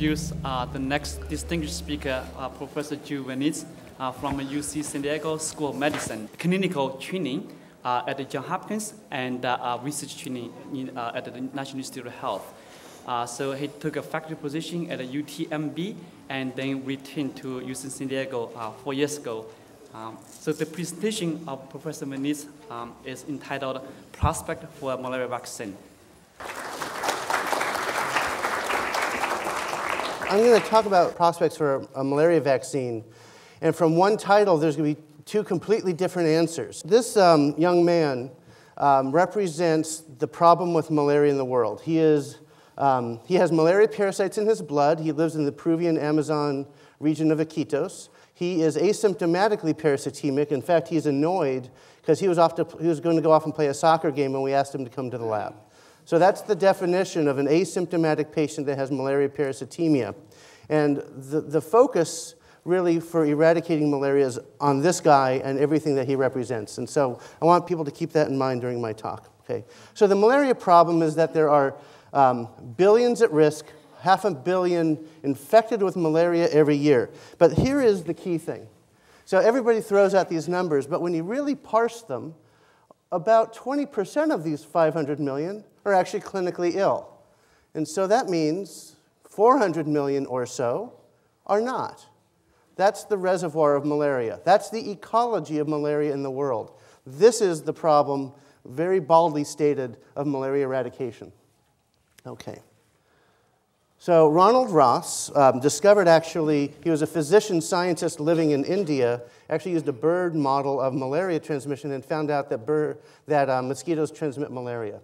introduce uh, the next distinguished speaker, uh, Professor Jude Venitz uh, from UC San Diego School of Medicine, clinical training uh, at the Johns Hopkins and uh, uh, research training in, at the National Institute of Health. so he took a faculty position at UTMB and then returned to UC San Diego four years ago. Um, so the presentation of Professor Venitz um, is entitled Prospect for Malaria Vaccine. I'm going to talk about prospects for a, malaria vaccine. And from one title, there's going to be two completely different answers. This um, young man um, represents the problem with malaria in the world. He, is, um, he has malaria parasites in his blood. He lives in the Peruvian Amazon region of Iquitos. He is asymptomatically parasitemic. In fact, he's annoyed because he, was off to, he was going to go off and play a soccer game, and we asked him to come to the lab. So that's the definition of an asymptomatic patient that has malaria parasitemia. And the, the focus really for eradicating malaria is on this guy and everything that he represents. And so I want people to keep that in mind during my talk. Okay? So the malaria problem is that there are um, billions at risk, half a billion infected with malaria every year. But here is the key thing. So everybody throws out these numbers, but when you really parse them, about 20% of these 500 million are actually clinically ill. And so that means 400 million or so are not. That's the reservoir of malaria. That's the ecology of malaria in the world. This is the problem, very baldly stated, of malaria eradication. Okay. So, Ronald Ross um, discovered actually, he was a physician scientist living in India, actually used a bird model of malaria transmission and found out that, bird, that uh, mosquitoes transmit malaria.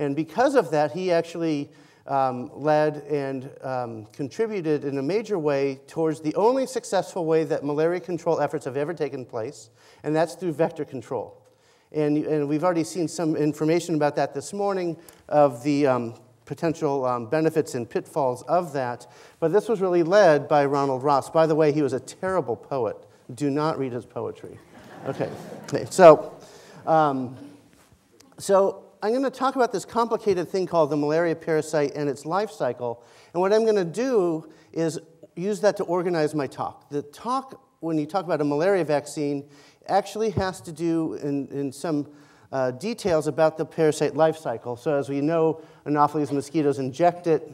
And because of that, he actually um, led and um, contributed in a major way towards the only successful way that malaria control efforts have ever taken place, and that's through vector control. And, and we've already seen some information about that this morning of the um, potential um, benefits and pitfalls of that. But this was really led by Ronald Ross. By the way, he was a terrible poet. Do not read his poetry. Okay, so, um, so I'm going to talk about this complicated thing called the malaria parasite and its life cycle. And what I'm going to do is use that to organize my talk. The talk, when you talk about a malaria vaccine, actually has to do in, in some uh, details about the parasite life cycle. So, as we know, Anopheles mosquitoes inject it,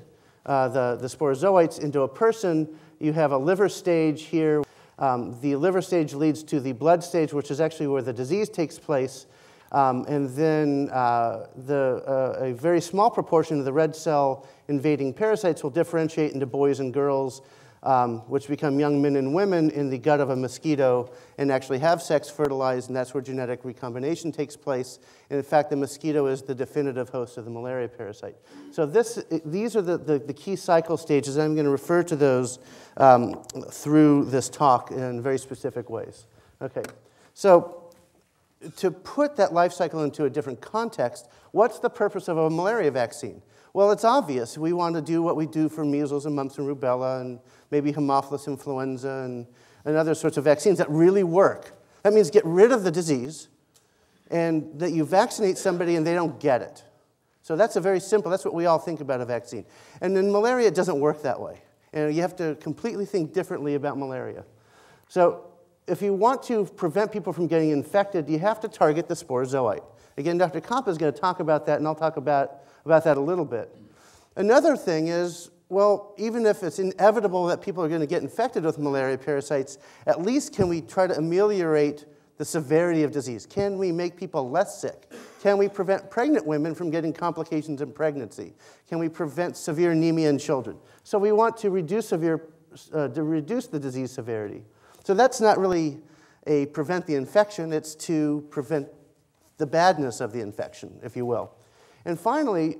uh, the, the sporozoites, into a person. You have a liver stage here. Um, the liver stage leads to the blood stage, which is actually where the disease takes place. Um, and then uh, the, uh, a very small proportion of the red cell invading parasites will differentiate into boys and girls, um, which become young men and women in the gut of a mosquito and actually have sex fertilized, and that's where genetic recombination takes place. And in fact, the mosquito is the definitive host of the malaria parasite. So this, these are the, the, the key cycle stages, and I'm going to refer to those um, through this talk in very specific ways. Okay, so to put that life cycle into a different context, what's the purpose of a malaria vaccine? Well, it's obvious. We want to do what we do for measles and mumps and rubella and maybe Haemophilus influenza and, and other sorts of vaccines that really work. That means get rid of the disease and that you vaccinate somebody and they don't get it. So that's a very simple, that's what we all think about a vaccine. And in malaria, it doesn't work that way. And you have to completely think differently about malaria. So if you want to prevent people from getting infected, you have to target the sporozoite. Again, Dr. Kompa is going to talk about that, and I'll talk about, about that a little bit. Another thing is, well, even if it's inevitable that people are going to get infected with malaria parasites, at least can we try to ameliorate the severity of disease? Can we make people less sick? Can we prevent pregnant women from getting complications in pregnancy? Can we prevent severe anemia in children? So we want to reduce, severe, uh, to reduce the disease severity. So that's not really a prevent the infection, it's to prevent the badness of the infection, if you will. And finally,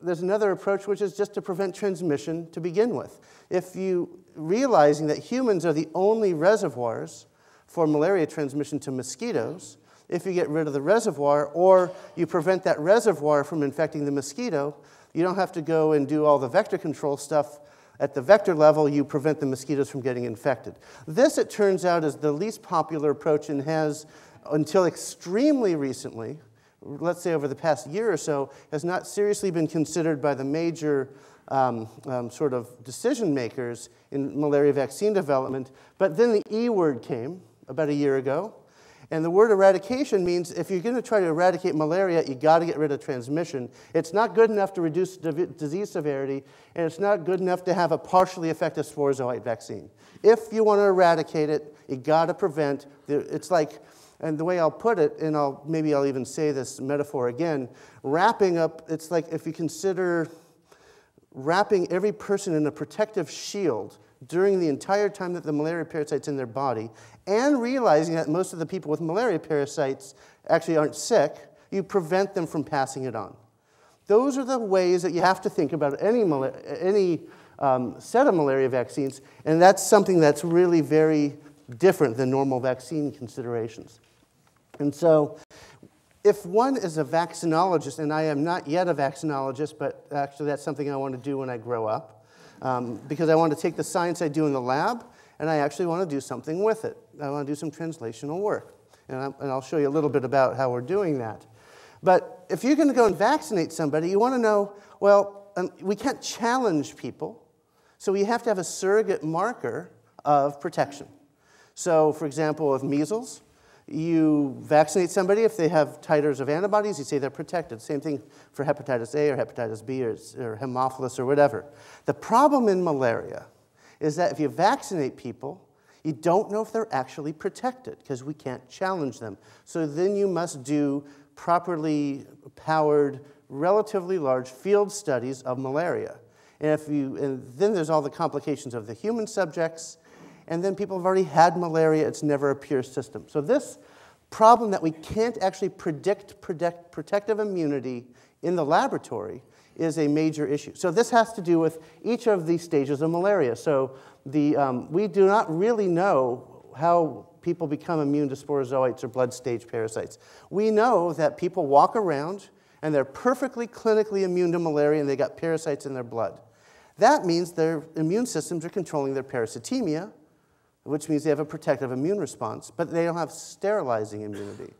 there's another approach which is just to prevent transmission to begin with. If you realizing that humans are the only reservoirs for malaria transmission to mosquitoes, if you get rid of the reservoir or you prevent that reservoir from infecting the mosquito, you don't have to go and do all the vector control stuff at the vector level, you prevent the mosquitoes from getting infected. This, it turns out, is the least popular approach and has, until extremely recently, let's say over the past year or so, has not seriously been considered by the major um, um, sort of decision makers in malaria vaccine development. But then the E word came about a year ago. And the word eradication means if you're going to try to eradicate malaria, you got to get rid of transmission. It's not good enough to reduce disease severity, and it's not good enough to have a partially effective sporozoite vaccine. If you want to eradicate it, you got to prevent. The, it's like, and the way I'll put it, and I'll maybe I'll even say this metaphor again, wrapping up. It's like if you consider wrapping every person in a protective shield during the entire time that the malaria parasite's in their body, and realizing that most of the people with malaria parasites actually aren't sick, you prevent them from passing it on. Those are the ways that you have to think about any, any um, set of malaria vaccines, and that's something that's really very different than normal vaccine considerations. And so, if one is a vaccinologist, and I am not yet a vaccinologist, but actually that's something I want to do when I grow up, um, because I want to take the science I do in the lab and I actually want to do something with it. I want to do some translational work. And, i and I'll show you a little bit about how we're doing that. But if you're going to go and vaccinate somebody, you want to know well, um, we can't challenge people, so we have to have a surrogate marker of protection. So, for example, of measles, you vaccinate somebody if they have titers of antibodies, you say they're protected. Same thing for hepatitis A or hepatitis B or, or Haemophilus or whatever. The problem in malaria is that if you vaccinate people, you don't know if they're actually protected because we can't challenge them. So then you must do properly powered, relatively large field studies of malaria. And, if you, and then there's all the complications of the human subjects and then people have already had malaria, it's never a pure system. So, this problem that we can't actually predict, protective immunity in the laboratory is a major issue. So, this has to do with each of these stages of malaria. So, the, um, we do not really know how people become immune to sporozoites or blood stage parasites. We know that people walk around and they're perfectly clinically immune to malaria and they got parasites in their blood. That means their immune systems are controlling their parasitemia, which means they have a protective immune response, but they don't have sterilizing immunity.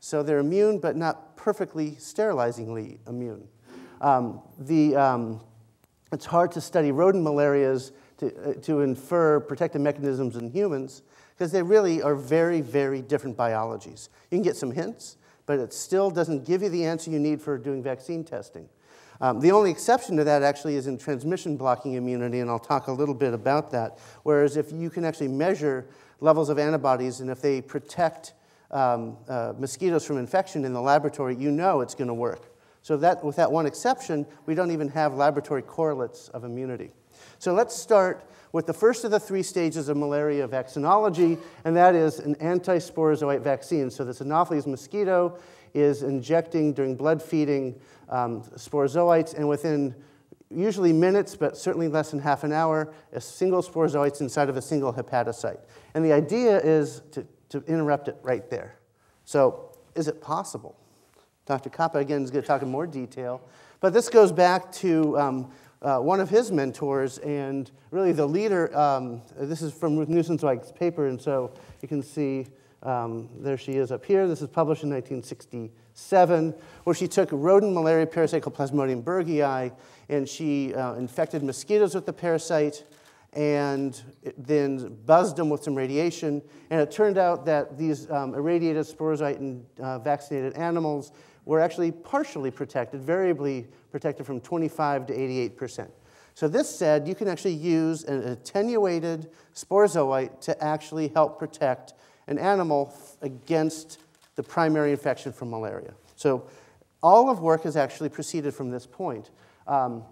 So they're immune, but not perfectly sterilizingly immune. Um, the, um, it's hard to study rodent malarias to, uh, to infer protective mechanisms in humans because they really are very, very different biologies. You can get some hints, but it still doesn't give you the answer you need for doing vaccine testing. Um, the only exception to that actually is in transmission blocking immunity, and I'll talk a little bit about that. Whereas if you can actually measure levels of antibodies and if they protect um, uh, mosquitoes from infection in the laboratory, you know it's going to work. So that, with that one exception, we don't even have laboratory correlates of immunity. So let's start with the first of the three stages of malaria vaccinology, and that is an anti-sporozoite vaccine. So the Anopheles mosquito is injecting during blood feeding um, sporozoites, and within usually minutes, but certainly less than half an hour, a single sporozoite's inside of a single hepatocyte. And the idea is to, to interrupt it right there. So, is it possible? Dr. Kappa, again, is going to talk in more detail. But this goes back to um, uh, one of his mentors and really the leader. Um, this is from Ruth Nussenzweig's paper, and so you can see um, there she is up here. This is published in 1967, where she took rodent malaria parasite called Plasmodium berghei, and she uh, infected mosquitoes with the parasite and then buzzed them with some radiation. And it turned out that these um, irradiated sporozoite and uh, vaccinated animals were actually partially protected, variably protected from 25 to 88 percent. So this said, you can actually use an attenuated sporozoite to actually help protect an animal against the primary infection from malaria. So all of work has actually proceeded from this point. Um,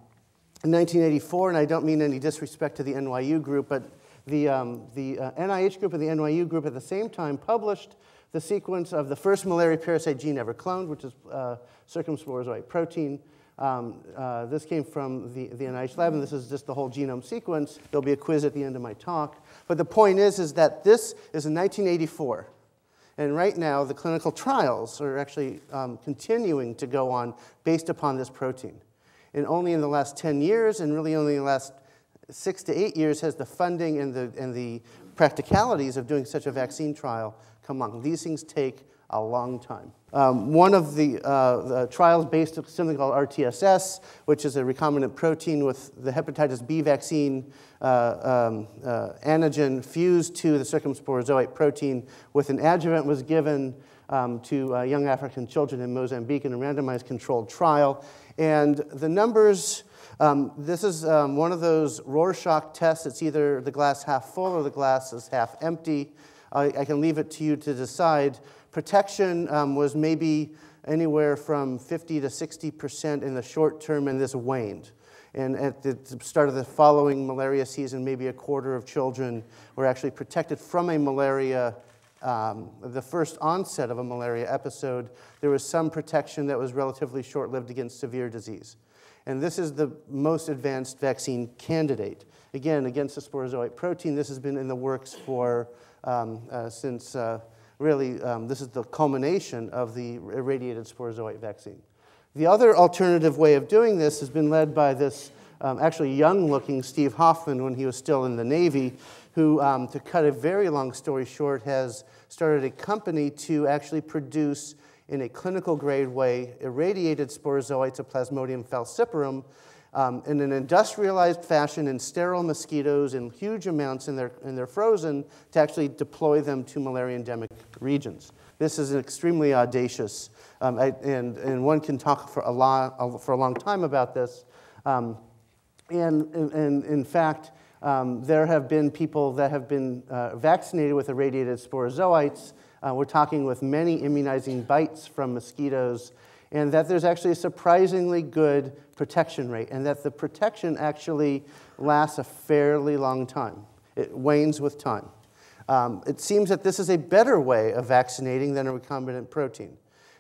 in 1984, and I don't mean any disrespect to the NYU group, but the, um, the uh, NIH group and the NYU group at the same time published the sequence of the first malaria parasite gene ever cloned, which is uh, circumsporozoite protein. Um, uh, this came from the, the NIH lab, and this is just the whole genome sequence. There'll be a quiz at the end of my talk. But the point is, is that this is in 1984. And right now, the clinical trials are actually um, continuing to go on based upon this protein. And only in the last 10 years, and really only in the last six to eight years, has the funding and the, and the practicalities of doing such a vaccine trial come along. These things take a long time. Um, one of the, uh, the, trials based on something called RTSS, which is a recombinant protein with the hepatitis B vaccine uh, um, uh, antigen fused to the circumsporozoite protein with an adjuvant was given um, to uh, young African children in Mozambique in a randomized controlled trial. And the numbers, um, this is um, one of those Rorschach tests. It's either the glass half full or the glass is half empty. I, I can leave it to you to decide. Protection um, was maybe anywhere from 50 to 60% in the short term, and this waned. And at the start of the following malaria season, maybe a quarter of children were actually protected from a malaria, um, the first onset of a malaria episode. There was some protection that was relatively short lived against severe disease. And this is the most advanced vaccine candidate. Again, against the sporozoite protein, this has been in the works for um, uh, since uh, really um, this is the culmination of the irradiated sporozoite vaccine. The other alternative way of doing this has been led by this um, actually young looking Steve Hoffman when he was still in the Navy, who, um, to cut a very long story short, has started a company to actually produce in a clinical grade way irradiated sporozoites of Plasmodium falciparum um, in an industrialized fashion in sterile mosquitoes in huge amounts and they're, and they're frozen to actually deploy them to malaria endemic regions. This is extremely audacious, um, I, and, and one can talk for a, lot, for a long time about this. Um, and, and in fact, um, there have been people that have been uh, vaccinated with irradiated sporozoites. Uh, we're talking with many immunizing bites from mosquitoes and that there's actually a surprisingly good protection rate, and that the protection actually lasts a fairly long time. It wanes with time. Um, it seems that this is a better way of vaccinating than a recombinant protein.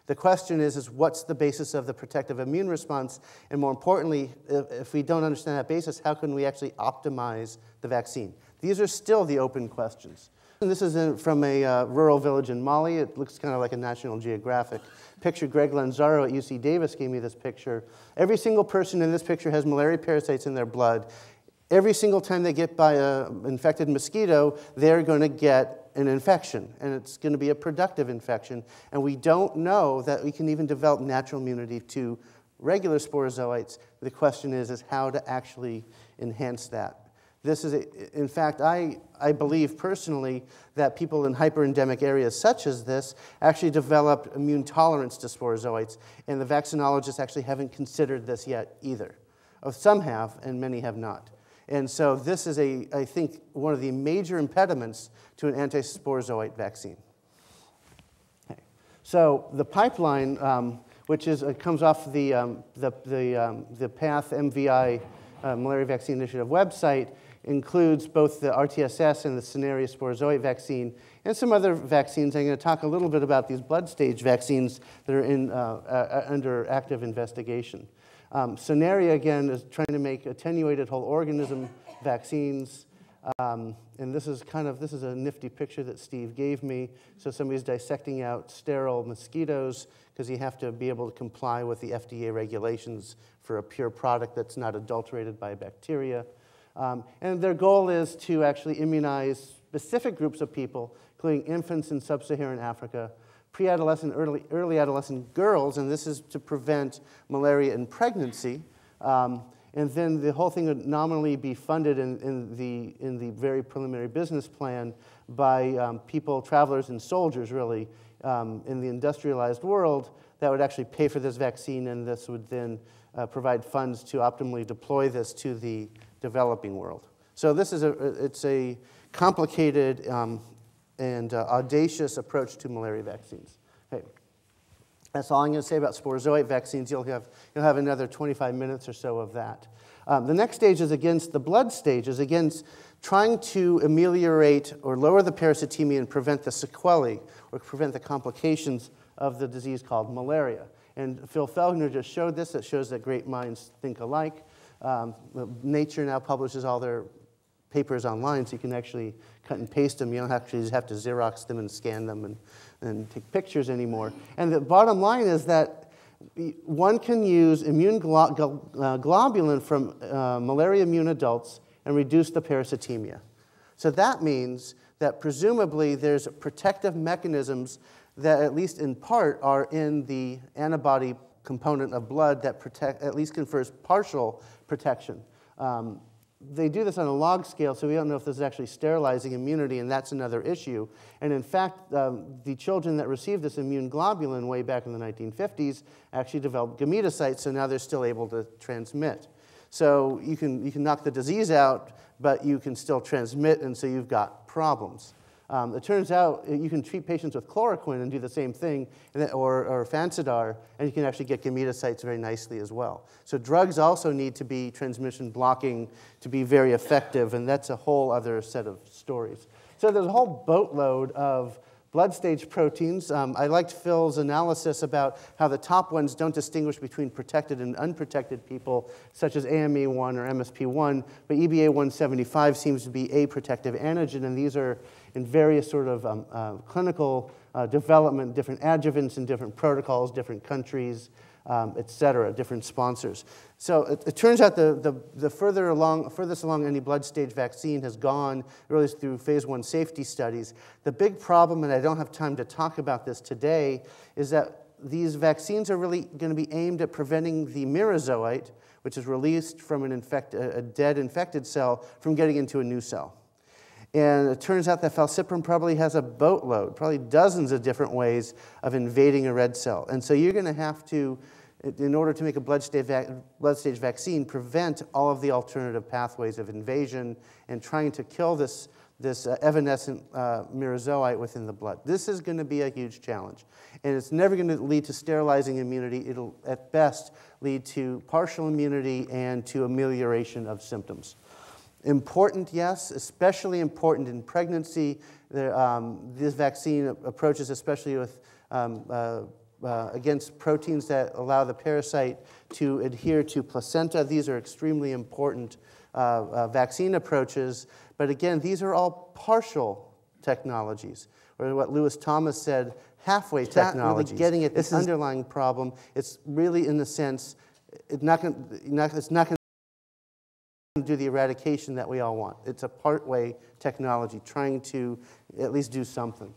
The question is, is what's the basis of the protective immune response? And more importantly, if, if we don't understand that basis, how can we actually optimize the vaccine? These are still the open questions. And this is in, from a uh, rural village in Mali. It looks kind of like a National Geographic picture. Greg Lanzaro at UC Davis gave me this picture. Every single person in this picture has malaria parasites in their blood. Every single time they get by an infected mosquito, they're going to get an infection, and it's going to be a productive infection. And we don't know that we can even develop natural immunity to regular sporozoites. The question is, is how to actually enhance that. This is, a, in fact, I, I believe personally that people in hyperendemic areas such as this actually develop immune tolerance to sporozoites, and the vaccinologists actually haven't considered this yet either. Some have, and many have not. And so this is, a, I think, one of the major impediments to an antisporozoite vaccine. Okay. So the pipeline, um, which is, uh, comes off the, um, the, the, um, the PATH MVI uh, Malaria Vaccine Initiative website, includes both the RTSS and the Scenaria sporozoite vaccine and some other vaccines. I'm going to talk a little bit about these blood stage vaccines that are in, uh, uh, under active investigation. Um, again, is trying to make attenuated whole organism vaccines. Um, and this is kind of, this is a nifty picture that Steve gave me. So somebody's dissecting out sterile mosquitoes because you have to be able to comply with the FDA regulations for a pure product that's not adulterated by bacteria. Um, and their goal is to actually immunize specific groups of people, including infants in sub Saharan Africa, pre adolescent, early, early adolescent girls, and this is to prevent malaria in pregnancy. Um, and then the whole thing would nominally be funded in, in, the, in the very preliminary business plan by um, people, travelers, and soldiers, really, um, in the industrialized world that would actually pay for this vaccine, and this would then uh, provide funds to optimally deploy this to the developing world. So this is a, it's a complicated um, and uh, audacious approach to malaria vaccines. Okay. That's all I'm going to say about sporozoite vaccines. You'll have, you'll have another 25 minutes or so of that. Um, the next stage is against the blood stage, is against trying to ameliorate or lower the parasitemia and prevent the sequelae or prevent the complications of the disease called malaria. And Phil Felgner just showed this. It shows that great minds think alike. Um, Nature now publishes all their papers online, so you can actually cut and paste them. You don't actually have to Xerox them and scan them and, and take pictures anymore. And the bottom line is that one can use immune uh, globulin from uh, malaria immune adults and reduce the parasitemia. So that means that presumably there's protective mechanisms that, at least in part, are in the antibody component of blood that protect, at least confers partial protection. Um, they do this on a log scale, so we don't know if this is actually sterilizing immunity, and that's another issue. And in fact, um, the children that received this immune globulin way back in the 1950s actually developed gametocytes, so now they're still able to transmit. So you can, you can knock the disease out, but you can still transmit, and so you've got problems. Um, it turns out you can treat patients with chloroquine and do the same thing, or, or Fansidar, and you can actually get gametocytes very nicely as well. So drugs also need to be transmission blocking to be very effective, and that's a whole other set of stories. So there's a whole boatload of blood stage proteins. Um, I liked Phil's analysis about how the top ones don't distinguish between protected and unprotected people, such as AME1 or MSP1, but EBA175 seems to be a protective antigen, and these are in various sort of um, uh, clinical uh, development, different adjuvants and different protocols, different countries, um, et cetera, different sponsors. So it, it, turns out the, the, the further along, furthest along any blood stage vaccine has gone, really through phase one safety studies. The big problem, and I don't have time to talk about this today, is that these vaccines are really going to be aimed at preventing the merozoite, which is released from an infect, a dead infected cell, from getting into a new cell. And it turns out that falciparum probably has a boatload, probably dozens of different ways of invading a red cell. And so you're going to have to, in order to make a blood stage, blood stage vaccine, prevent all of the alternative pathways of invasion and trying to kill this, this uh, evanescent uh, merozoite within the blood. This is going to be a huge challenge. And it's never going to lead to sterilizing immunity. It'll, at best, lead to partial immunity and to amelioration of symptoms. Important, yes, especially important in pregnancy. The, um, this vaccine approaches, especially with um, uh, uh, against proteins that allow the parasite to adhere to placenta. These are extremely important uh, uh vaccine approaches. But again, these are all partial technologies, or what Lewis Thomas said, halfway it's technologies. Not really getting at this the underlying problem. It's really, in a sense, it's not going to do the eradication that we all want. It's a part-way technology, trying to at least do something.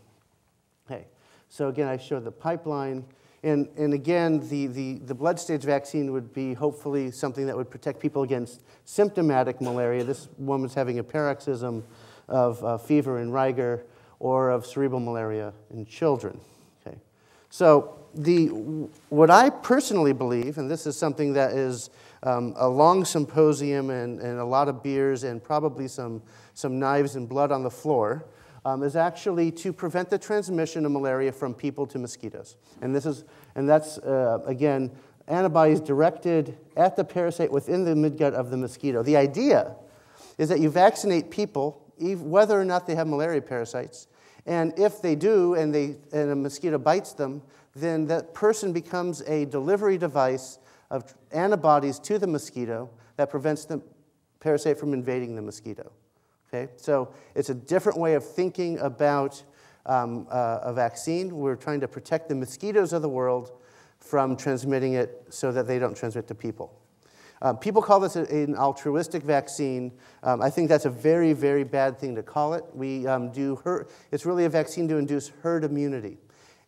Okay, so again, I showed the pipeline. And, and again, the, the, the blood stage vaccine would be hopefully something that would protect people against symptomatic malaria. This woman's having a paroxysm of uh, fever and rigor or of cerebral malaria in children. Okay. So the, what I personally believe, and this is something that is um, a long symposium and, and a lot of beers and probably some, some knives and blood on the floor, um, is actually to prevent the transmission of malaria from people to mosquitoes. And, this is, and that's, uh, again, antibodies directed at the parasite within the midgut of the mosquito. The idea is that you vaccinate people, whether or not they have malaria parasites, and if they do and, they, and a mosquito bites them, then that person becomes a delivery device of antibodies to the mosquito that prevents the parasite from invading the mosquito. Okay? So it's a different way of thinking about um, uh, a vaccine. We're trying to protect the mosquitoes of the world from transmitting it so that they don't transmit to people. Um, people call this a, an altruistic vaccine. Um, I think that's a very, very bad thing to call it. We um, do herd, it's really a vaccine to induce herd immunity.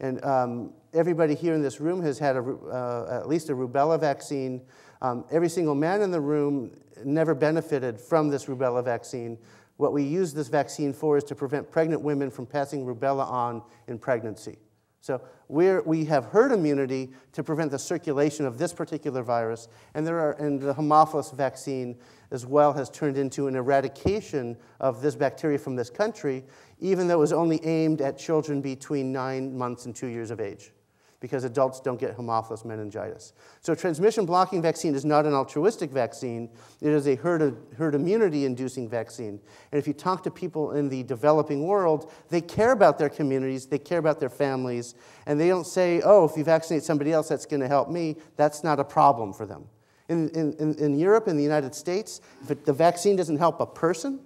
And um, everybody here in this room has had a, uh, at least a rubella vaccine. Um, every single man in the room never benefited from this rubella vaccine. What we use this vaccine for is to prevent pregnant women from passing rubella on in pregnancy. So we have herd immunity to prevent the circulation of this particular virus, and, there are, and the Haemophilus vaccine as well has turned into an eradication of this bacteria from this country, even though it was only aimed at children between nine months and two years of age because adults don't get Haemophilus meningitis. So transmission blocking vaccine is not an altruistic vaccine. It is a herd, herd immunity inducing vaccine. And if you talk to people in the developing world, they care about their communities, they care about their families, and they don't say, oh, if you vaccinate somebody else, that's going to help me. That's not a problem for them. In, in, in Europe, in the United States, if it, the vaccine doesn't help a person,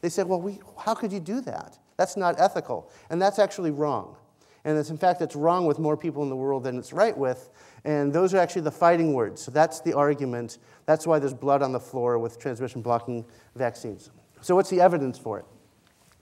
they say, well, we, how could you do that? That's not ethical. And that's actually wrong. And it's, in fact, it's wrong with more people in the world than it's right with. And those are actually the fighting words. So that's the argument. That's why there's blood on the floor with transmission blocking vaccines. So, what's the evidence for it?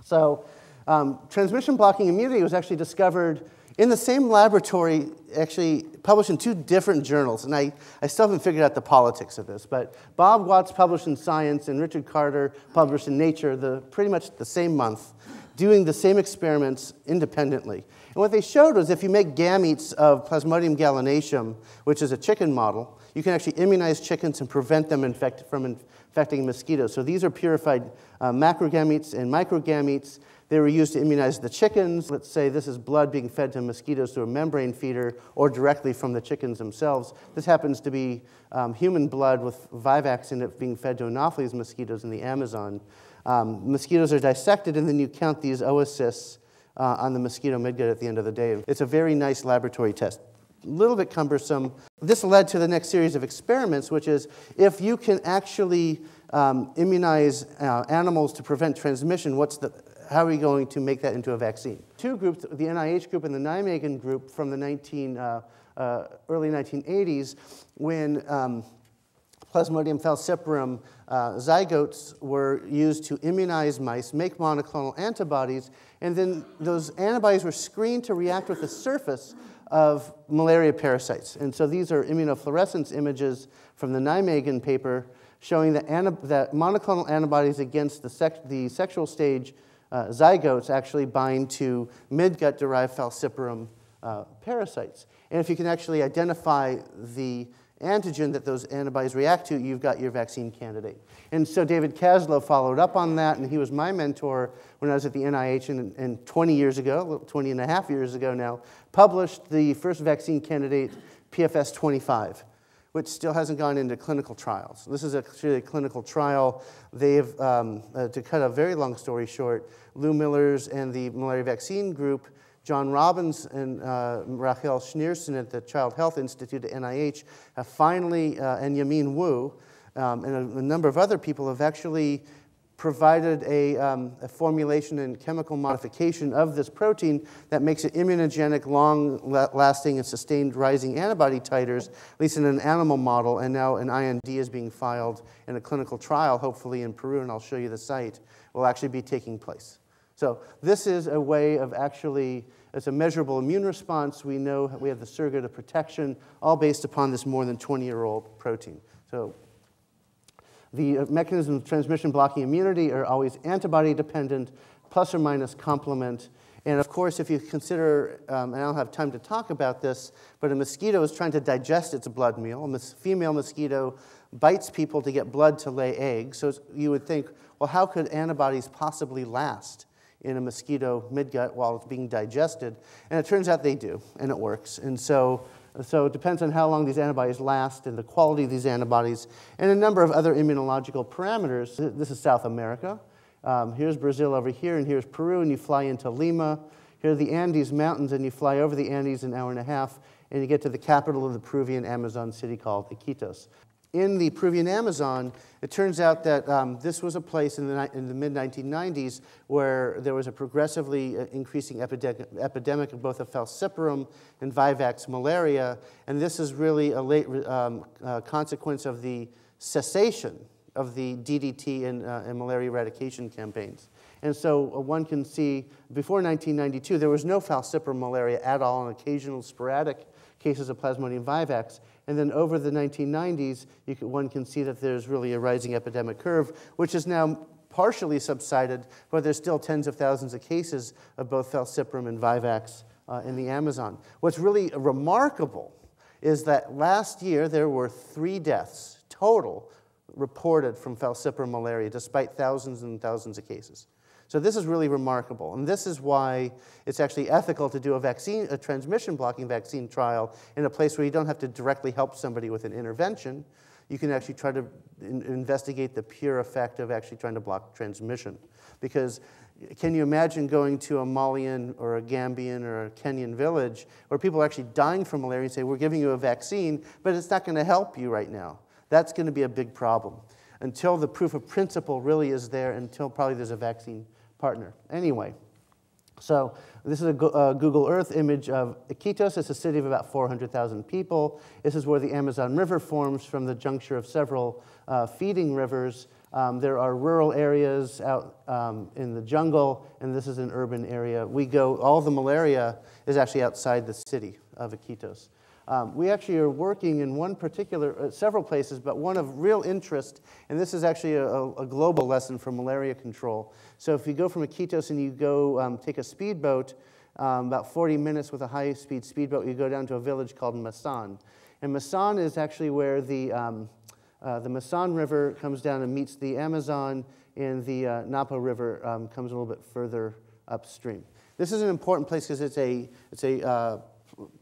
So, um, transmission blocking immunity was actually discovered in the same laboratory, actually published in two different journals, and I, I still haven't figured out the politics of this, but Bob Watts published in Science and Richard Carter published in Nature the, pretty much the same month, doing the same experiments independently. And what they showed was if you make gametes of Plasmodium gallinaceum, which is a chicken model, you can actually immunize chickens and prevent them infect, from infecting mosquitoes. So these are purified uh, macrogametes and microgametes. They were used to immunize the chickens. Let's say this is blood being fed to mosquitoes through a membrane feeder or directly from the chickens themselves. This happens to be um, human blood with Vivax in it being fed to Anopheles mosquitoes in the Amazon. Um, mosquitoes are dissected, and then you count these oocysts uh, on the mosquito midgut at the end of the day. It's a very nice laboratory test a little bit cumbersome. This led to the next series of experiments, which is if you can actually um, immunize uh, animals to prevent transmission, what's the, how are we going to make that into a vaccine? Two groups, the NIH group and the Nijmegen group from the 19, uh, uh, early 1980s, when um, Plasmodium falciparum uh, zygotes were used to immunize mice, make monoclonal antibodies, and then those antibodies were screened to react with the surface of malaria parasites. And so these are immunofluorescence images from the Nijmegen paper showing that, that monoclonal antibodies against the, the sexual stage uh, zygotes actually bind to midgut derived falciparum uh, parasites. And if you can actually identify the antigen that those antibodies react to, you've got your vaccine candidate. And so David Kaslow followed up on that, and he was my mentor when I was at the NIH and, and 20 years ago, 20 and a half years ago now, published the first vaccine candidate, PFS 25 which still hasn't gone into clinical trials. This is actually a clinical trial. They've, um, uh, to cut a very long story short, Lou Millers and the malaria vaccine group John Robbins and uh, Rachel Schneerson at the Child Health Institute at NIH have finally, uh, and Yamin Wu, um, and a, a, number of other people have actually provided a, um, a, formulation and chemical modification of this protein that makes it immunogenic, long lasting, and sustained rising antibody titers, at least in an animal model. And now an IND is being filed in a clinical trial, hopefully in Peru, and I'll show you the site, will actually be taking place. So this is a way of actually, it's a measurable immune response. We know we have the surrogate of protection, all based upon this more than 20-year-old protein. So the uh, mechanisms of transmission blocking immunity are always antibody dependent, plus or minus complement. And of course, if you consider, um, and I don't have time to talk about this, but a mosquito is trying to digest its blood meal. A female mosquito bites people to get blood to lay eggs. So you would think, well, how could antibodies possibly last? In a mosquito midgut while it's being digested. And it turns out they do, and it works. And so, so it depends on how long these antibodies last and the quality of these antibodies and a number of other immunological parameters. This is South America. Um, here's Brazil over here, and here's Peru, and you fly into Lima. Here are the Andes Mountains, and you fly over the Andes an hour and a half, and you get to the capital of the Peruvian Amazon city called Iquitos in the Peruvian Amazon, it turns out that um, this was a place in the, in the mid 1990s where there was a progressively uh, increasing epidemic, epidemic of both of falciparum and vivax malaria. And this is really a late um, uh, consequence of the cessation of the DDT and, uh, and malaria eradication campaigns. And so uh, one can see before 1992, there was no falciparum malaria at all, and occasional sporadic cases of Plasmodium vivax. And then over the 1990s, can, one can see that there's really a rising epidemic curve, which is now partially subsided, but there's still tens of thousands of cases of both falciparum and vivax uh, in the Amazon. What's really remarkable is that last year there were three deaths total reported from falciparum malaria, despite thousands and thousands of cases. So this is really remarkable. And this is why it's actually ethical to do a vaccine, a transmission blocking vaccine trial in a place where you don't have to directly help somebody with an intervention. You can actually try to in investigate the pure effect of actually trying to block transmission. Because can you imagine going to a Malian or a Gambian or a Kenyan village where people are actually dying from malaria and say, We're giving you a vaccine, but it's not going to help you right now? That's going to be a big problem until the proof of principle really is there, until probably there's a vaccine partner. Anyway, So this is a Google Earth image of Iquitos. It's a city of about 400,000 people. This is where the Amazon River forms from the juncture of several uh, feeding rivers. Um, there are rural areas out um, in the jungle, and this is an urban area. We go, all the malaria is actually outside the city of Iquitos. Um, we actually are working in one particular, uh, several places, but one of real interest, and this is actually a, a, global lesson for malaria control. So if you go from Iquitos and you go um, take a speedboat, um, about 40 minutes with a high-speed speedboat, you go down to a village called Masan. And Masan is actually where the, um, uh, the Masan River comes down and meets the Amazon, and the uh, Napo River um, comes a little bit further upstream. This is an important place because it's a, it's a uh,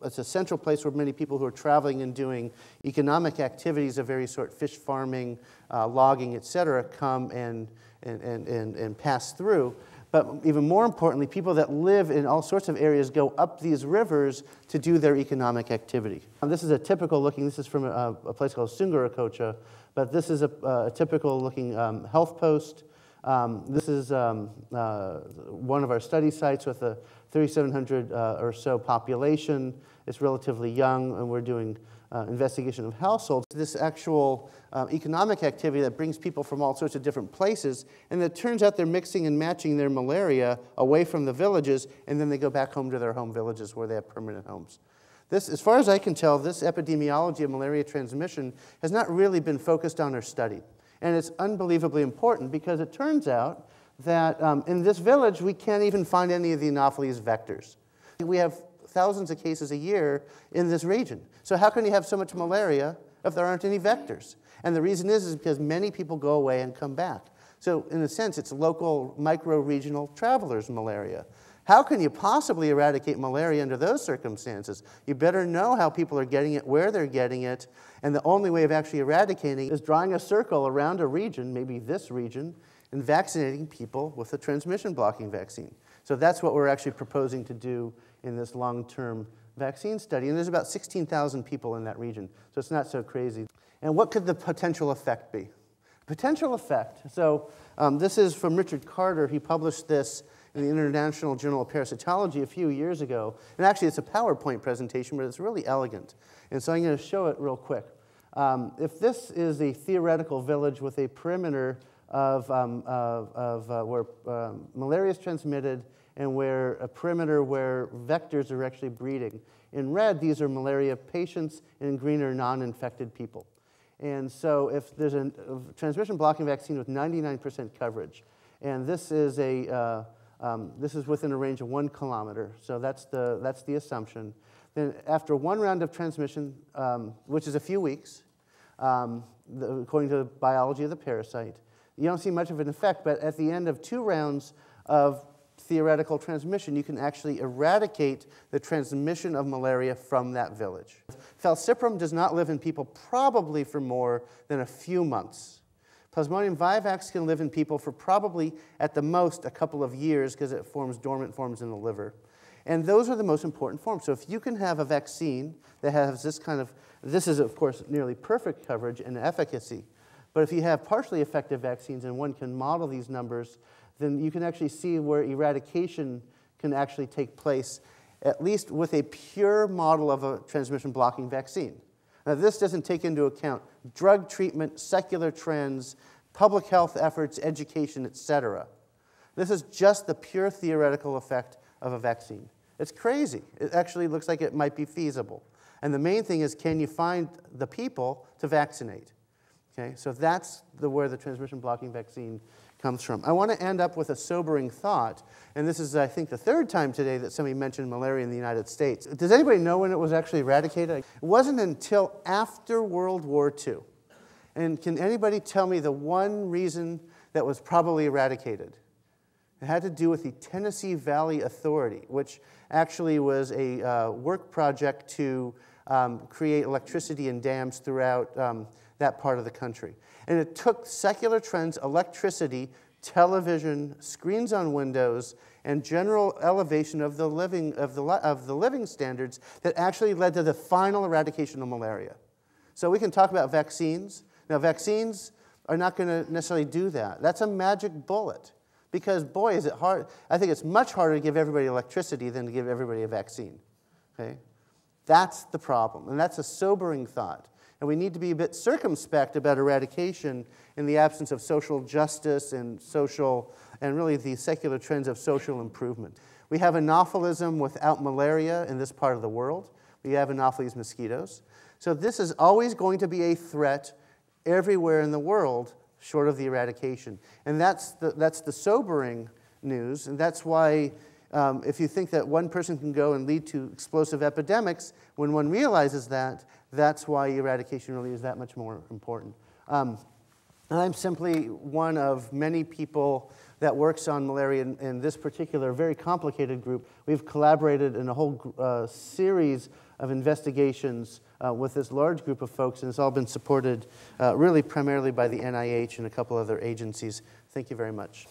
it's a central place where many people who are traveling and doing economic activities of various sort, fish farming, uh, logging, et cetera, come and, and, and, and, and pass through. But even more importantly, people that live in all sorts of areas go up these rivers to do their economic activity. And this is a typical looking, this is from a, a place called Sunguracocha, but this is a, a typical looking um, health post. Um, this is um, uh, one of our study sites with a 3,700 uh, or so population. It's relatively young, and we're doing uh, investigation of households. This actual uh, economic activity that brings people from all sorts of different places, and it turns out they're mixing and matching their malaria away from the villages, and then they go back home to their home villages where they have permanent homes. This, as far as I can tell, this epidemiology of malaria transmission has not really been focused on or studied. And it's unbelievably important because it turns out that um, in this village, we can't even find any of the Anopheles vectors. We have thousands of cases a year in this region. So how can you have so much malaria if there aren't any vectors? And the reason is, is because many people go away and come back. So in a sense, it's local, micro-regional travelers' malaria. How can you possibly eradicate malaria under those circumstances? You better know how people are getting it, where they're getting it, and the only way of actually eradicating is drawing a circle around a region, maybe this region, and vaccinating people with a transmission blocking vaccine. So that's what we're actually proposing to do in this long-term vaccine study. And there's about 16,000 people in that region, so it's not so crazy. And what could the potential effect be? Potential effect. So um, this is from Richard Carter. He published this in the International Journal of Parasitology a few years ago. And actually, it's a PowerPoint presentation, but it's really elegant. And so I'm going to show it real quick. Um, if this is a theoretical village with a perimeter of, um, of, of uh, where um, malaria is transmitted and where a perimeter where vectors are actually breeding. In red, these are malaria patients, and in green are non-infected people. And so if there's a, transmission blocking vaccine with 99% coverage, and this is, a, uh, um, this is within a range of one kilometer, so that's the, that's the assumption. Then after one round of transmission, um, which is a few weeks, um, the, according to the biology of the parasite, you don't see much of an effect, but at the end of two rounds of theoretical transmission, you can actually eradicate the transmission of malaria from that village. Falciparum does not live in people probably for more than a few months. Plasmodium vivax can live in people for probably, at the most, a couple of years because it forms dormant forms in the liver. And those are the most important forms. So if you can have a vaccine that has this kind of, this is of course nearly perfect coverage and efficacy, but if you have partially effective vaccines and one can model these numbers, then you can actually see where eradication can actually take place, at least with a pure model of a transmission blocking vaccine. Now, this doesn't take into account drug treatment, secular trends, public health efforts, education, etc. This is just the pure theoretical effect of a vaccine. It's crazy. It actually looks like it might be feasible. And the main thing is can you find the people to vaccinate? Okay, so that's the, where the transmission blocking vaccine comes from. I want to end up with a sobering thought, and this is, I think, the third time today that somebody mentioned malaria in the United States. Does anybody know when it was actually eradicated? It wasn't until after World War II. And can anybody tell me the one reason that was probably eradicated? It had to do with the Tennessee Valley Authority, which actually was a uh, work project to um, create electricity and dams throughout um, that part of the country. And it took secular trends, electricity, television, screens on windows, and general elevation of the living, of the, of the living standards that actually led to the final eradication of malaria. So we can talk about vaccines. Now, vaccines are not going to necessarily do that. That's a magic bullet. Because, boy, is it hard. I think it's much harder to give everybody electricity than to give everybody a vaccine. Okay? That's the problem. And that's a sobering thought. And we need to be a bit circumspect about eradication in the absence of social justice and social, and really the secular trends of social improvement. We have anophelism without malaria in this part of the world. We have Anopheles mosquitoes. So this is always going to be a threat everywhere in the world, short of the eradication. And that's the, that's the sobering news, and that's why um, if you think that one person can go and lead to explosive epidemics, when one realizes that, that's why eradication really is that much more important. Um, and I'm simply one of many people that works on malaria in, in this particular very complicated group. We've collaborated in a whole uh, series of investigations uh, with this large group of folks, and it's all been supported uh, really primarily by the NIH and a couple other agencies. Thank you very much.